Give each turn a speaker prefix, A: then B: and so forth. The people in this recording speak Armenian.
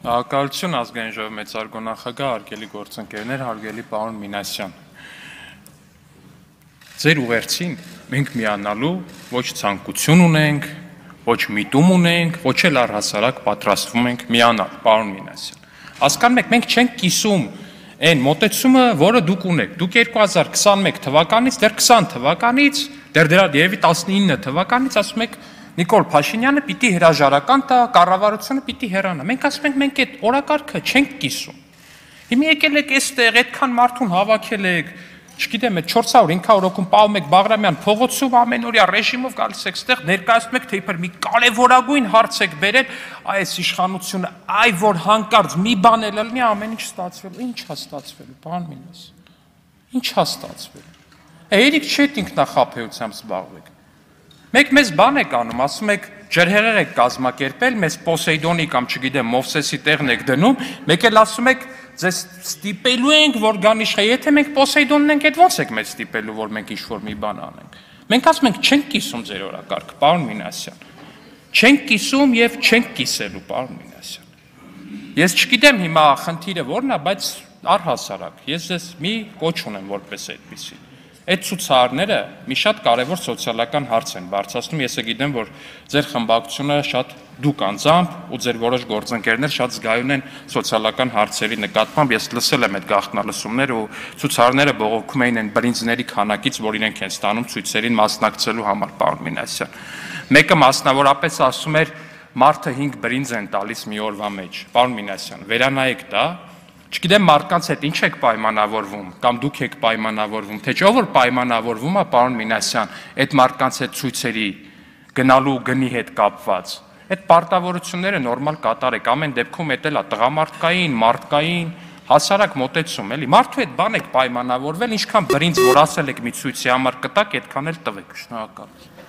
A: Ակալություն ազգային ժողովի մեծարգո նախագահ, արգելի գործընկերներ, հարգելի պարոն Մինասյան։ Ձեր ուղերձին մենք միանալու ոչ ցանկություն ունենք, ոչ միտում ունենք, ոչ էլ առհասարակ պատրաստվում ենք միանալ, պարոն Մինասյան։ Հասկանում եք, մենք չենք կիսում այն մոտեցումը, որը դուք ունեք։ Դուք 2021 թվականից, դեռ 20 թվականից, դեռ դրա երևի 19 թվականից ասում եք Նիկոլ Փաշինյանը պիտի հրաժարական տա, կառավարությունը պիտի հեռանա։ Մենք ասում ենք, մենք այդ օրակարգը չենք կիսում։ Հիմա եկել եք այստեղ, այդքան մարդուն հավաքել եք, չգիտեմ, այդ 400-500 հոգում պահում եք Բաղրամյան փողոցում ամենօրյա ռեժիմով գալիս եք այստեղ ներկայացնում եք, թե իբր մի կարևորագույն հարց եք բերել, այս իշխանությունը, այ որ հանկարծ մի բան էլ լինի, ամեն ինչ ստացվել, ինչ է ստացվել, բան մինես։ Ինչ է ստացվել։ Երիկ չէ ինքնախապեյությամբ զբաղվեք։ Մեկ մեզ բան եք անում, ասում եք ջրհեղեղ եք կազմակերպել, մեզ Պոսեյդոնի կամ չգիտեմ Մովսեսի տեղն եք դնում, մեկ էլ ասում եք ձեզ ստիպելու ենք, որ գան իշխե, եթե մենք Պոսեյդոնն ենք, այդ ո՞նց եք մեզ ստիպելու, որ մենք ինչ-որ մի բան անենք։ Մենք ասում ենք չենք կիսում ձեր օրակարգը, պարոն Մինասյան։ Չենք կիսում եւ չենք կիսելու, պարոն Մինասյան։ Ես չգիտեմ հիմա խնդիրը ո՞րն է, բայց առհասարակ ես ես մի կոչ ունեմ որպես այդպեսի այդ ցուցարները մի շատ կարևոր սոցիալական հարց են բարձրացնում։ Ես գիտեմ, որ ձեր խմբակցությունը շատ դուք անձամբ ու ձեր որոշ գործընկերներ շատ զգայուն են սոցիալական հարցերի նկատմամբ։ Ես լսել եմ այդ գաղտնալսումները ու ցուցարները բողոքում էին այն բրինձների քանակից, որ իրենք են ստանում ցույցերին մասնակցելու համար, պարոն Մինասյան։ Մեկը մասնավորապես ասում էր մարդը 5 բրինձ են տալիս մի օրվա մեջ։ Պարոն Մինասյան, վերանայեք դա, Չգիտեմ մարդկանց հետ ինչ եք պայմանավորվում կամ դուք եք պայմանավորվում, թե ով որ պայմանավորվում է պարոն Մինասյան, այդ մարդկանց հետ ցույցերի գնալու գնի հետ կապված։ Այդ պարտավորությունները նորմալ կատարեք։ Ամեն դեպքում էդ էլա տղամարդկային, մարդկային հասարակ մոտեցում, էլի։ Մարդու հետ բան եք պայմանավորվել, ինչքան բրինձ որ ասել եք մի ցույցի համար կտակ, այդքան էլ տվեք։ Շնորհակալ